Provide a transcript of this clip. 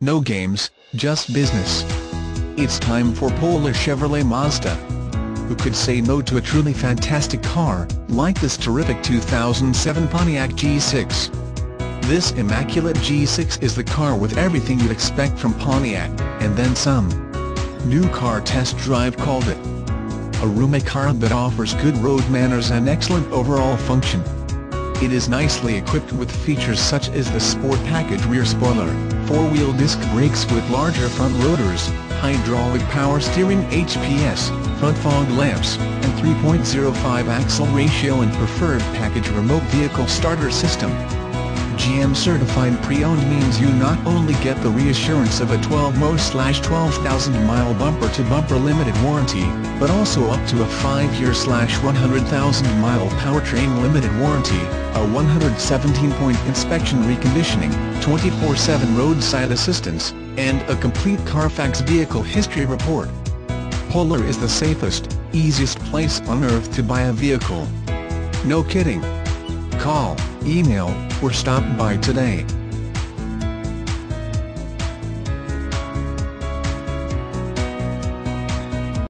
No games, just business. It's time for Polar Chevrolet Mazda. Who could say no to a truly fantastic car, like this terrific 2007 Pontiac G6? This immaculate G6 is the car with everything you'd expect from Pontiac, and then some. New Car Test Drive called it. A roomy car that offers good road manners and excellent overall function. It is nicely equipped with features such as the Sport Package rear spoiler, four-wheel disc brakes with larger front rotors, hydraulic power steering HPS, front fog lamps, and 3.05 axle ratio and preferred package remote vehicle starter system. GM certified pre-owned means you not only get the reassurance of a 12-mo-12,000 mile bumper-to-bumper limited warranty, but also up to a 5-year 100,000 mile powertrain limited warranty, a 117-point inspection reconditioning, 24-7 roadside assistance, and a complete Carfax vehicle history report. Polar is the safest, easiest place on earth to buy a vehicle. No kidding. Call, email, or stop by today.